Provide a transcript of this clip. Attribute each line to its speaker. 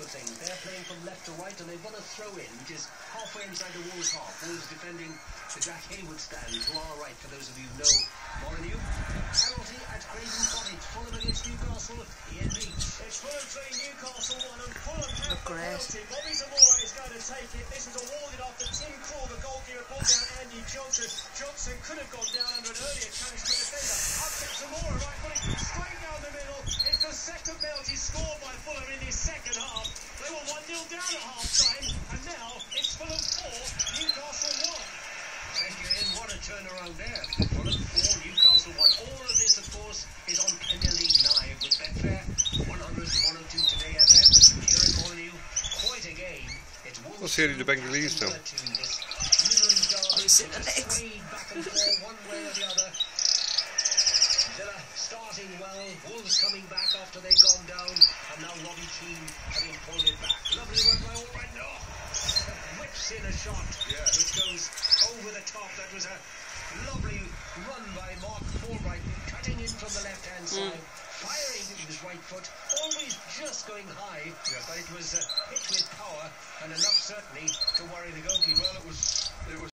Speaker 1: thing. They're playing from left to right, and they've got a throw in, which is halfway inside the Wolves half. Wolves defending the Jack Haywood stand to our right, for those of you who know Molineux. Penalty at Craven Cottage. Fulham against Newcastle. Ian Leach.
Speaker 2: It's Fulham 3, Newcastle 1, and Fulham have the penalty. Bobby Zamora is going to take it. This is awarded after Tim Krul, the goalkeeper, brought down Andy Johnson. Johnson could have gone down under an earlier challenge from the defender. Up to Zamora, right footing, straight down the middle. It's the second penalty scored by Fulham in his second down at half-time, and now it's Fulham 4, Newcastle 1.
Speaker 1: Thank you, Ian. What a turnaround there. Fulham 4, Newcastle 1. All of this, of course, is on Premier League Live with Betfair. 100 102 today FM. Here in Molineux, quite a game. It's Wolves
Speaker 3: Wat serie de
Speaker 1: two,
Speaker 3: Bengalese
Speaker 1: Aston
Speaker 3: nou?
Speaker 1: Villa two. This Midlands
Speaker 4: Oh, is it
Speaker 1: just
Speaker 4: Alex?
Speaker 1: swayed back and forth one way or the other. Villa starting well, Wolves coming back after they've gone down, and now Robbie Keane having pulled it back. Lovely work by Allred. No, whips in a shot which goes over the top. That was a lovely run by Marc Albrighton, cutting in from the left-hand side, firing with his right foot, always just going high, but it was uh, hit with power and enough certainly to worry the goalkeeper. Well, it was